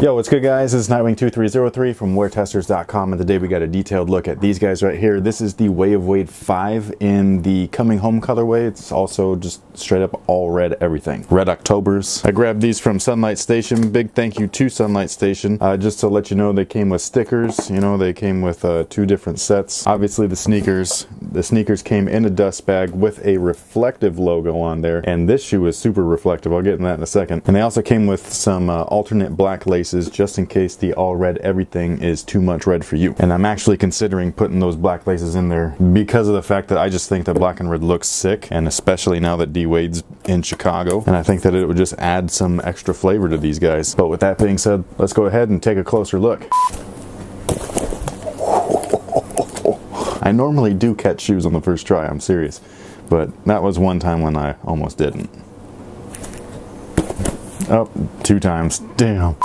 Yo, what's good guys? This is Nightwing2303 from WearTesters.com and today we got a detailed look at these guys right here. This is the Way of Wade 5 in the Coming Home colorway. It's also just straight up all red everything. Red Octobers. I grabbed these from Sunlight Station. Big thank you to Sunlight Station. Uh, just to let you know they came with stickers. You know, they came with uh, two different sets. Obviously the sneakers. The sneakers came in a dust bag with a reflective logo on there and this shoe is super reflective. I'll get in that in a second. And they also came with some uh, alternate black lace just in case the all red everything is too much red for you. And I'm actually considering putting those black laces in there because of the fact that I just think that black and red looks sick and especially now that D Wade's in Chicago and I think that it would just add some extra flavor to these guys. But with that being said, let's go ahead and take a closer look. I normally do catch shoes on the first try, I'm serious. But that was one time when I almost didn't. Oh, two times. Damn.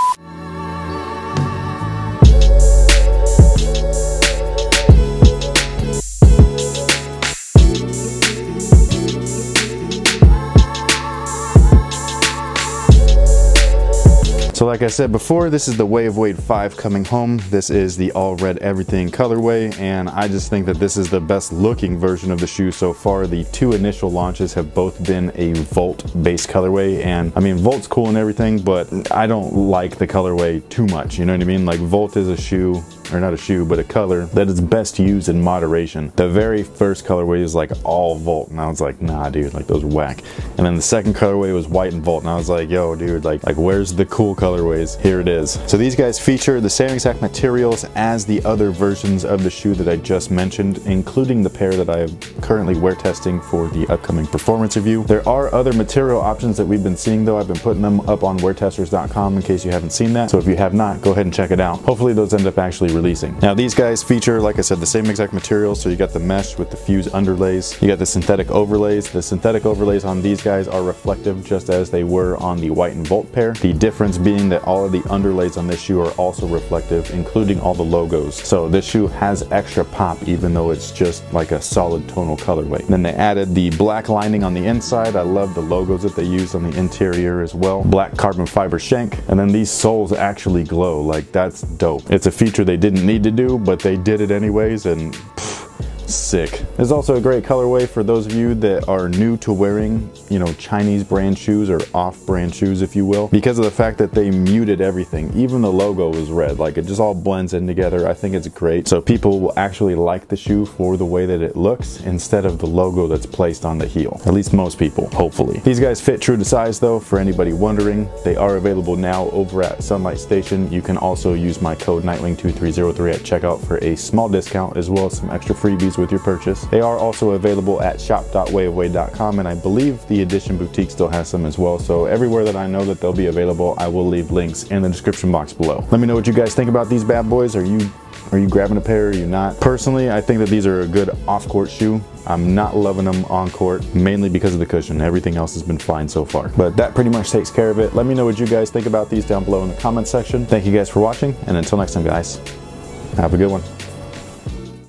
So like I said before, this is the Way of Wade 5 coming home. This is the all red everything colorway and I just think that this is the best looking version of the shoe so far. The two initial launches have both been a Volt base colorway and I mean Volt's cool and everything but I don't like the colorway too much, you know what I mean? Like Volt is a shoe or not a shoe, but a color that is best used in moderation. The very first colorway is like all Volt, and I was like, nah, dude, like those whack. And then the second colorway was white and Volt, and I was like, yo, dude, like, like where's the cool colorways? Here it is. So these guys feature the same exact materials as the other versions of the shoe that I just mentioned, including the pair that I am currently wear testing for the upcoming performance review. There are other material options that we've been seeing though. I've been putting them up on weartesters.com in case you haven't seen that. So if you have not, go ahead and check it out. Hopefully those end up actually releasing. Now these guys feature, like I said, the same exact material. So you got the mesh with the fuse underlays. You got the synthetic overlays. The synthetic overlays on these guys are reflective just as they were on the white and Volt pair. The difference being that all of the underlays on this shoe are also reflective, including all the logos. So this shoe has extra pop even though it's just like a solid tonal colorway. Then they added the black lining on the inside. I love the logos that they use on the interior as well. Black carbon fiber shank. And then these soles actually glow. Like that's dope. It's a feature they didn't need to do, but they did it anyways and sick. There's also a great colorway for those of you that are new to wearing, you know, Chinese brand shoes or off-brand shoes, if you will, because of the fact that they muted everything. Even the logo is red, like it just all blends in together. I think it's great. So people will actually like the shoe for the way that it looks instead of the logo that's placed on the heel. At least most people, hopefully. These guys fit true to size though, for anybody wondering. They are available now over at Sunlight Station. You can also use my code Nightwing2303 at checkout for a small discount as well as some extra freebies with your purchase. They are also available at shop.wayofwade.com and I believe the Edition Boutique still has some as well. So everywhere that I know that they'll be available, I will leave links in the description box below. Let me know what you guys think about these bad boys. Are you are you grabbing a pair? Are you not? Personally, I think that these are a good off-court shoe. I'm not loving them on court, mainly because of the cushion. Everything else has been fine so far. But that pretty much takes care of it. Let me know what you guys think about these down below in the comment section. Thank you guys for watching, and until next time, guys, have a good one.